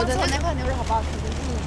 我的那块牛肉好不好吃？